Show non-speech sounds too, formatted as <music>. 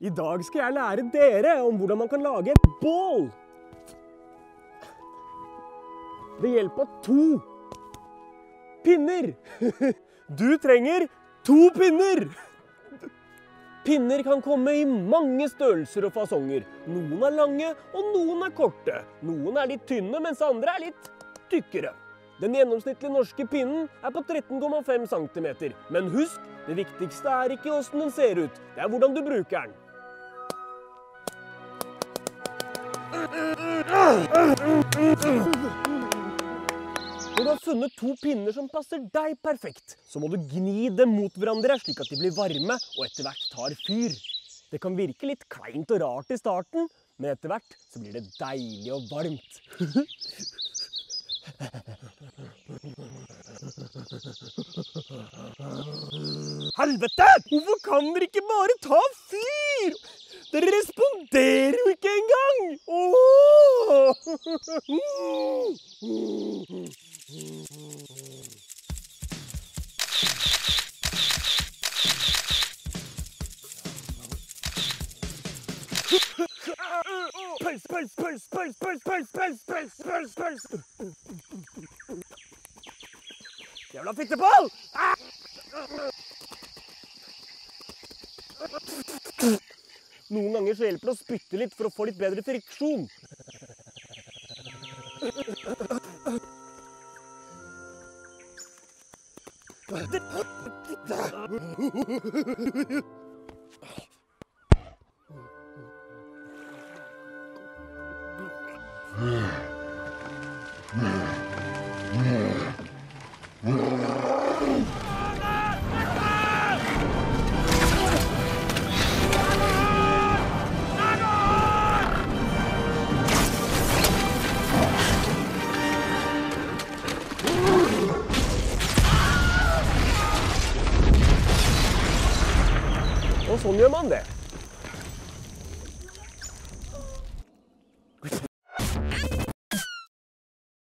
I dag skal jeg lære dere om hvordan man kan lage et bål. Ved hjelp av to pinner. <laughs> Du trenger to pinner. Pinner kan komme i mange størrelser og fasonger. Noen er lange, og noen er korte. Noen er litt tynne, mens andre er litt tykkere. Den gjennomsnittlige norske pinnen er på 13,5 cm. Men husk, det viktigste er ikke åssen den ser ut, det er hvordan du bruker den. Når du har funnet to pinner som passer deg perfekt, så må du gni dem mot hverandre slik at de blir varme og etter hvert tar fyr. Det kan virke litt kleint og rart i starten, men etter hvert så blir det deilig og varmt. <laughs> Helvete! Hvorfor kan dere ikke bare ta fyr? Dere responderer jo ikke engang! Åh! Pels, pels, pels, pels, pels, pels, pels, pels, pels, pels. Jævla fitteball! Ah! Noen ganger så hjelper det å spytte litt for å få litt bedre friksjon. 너 손님 뭔 데?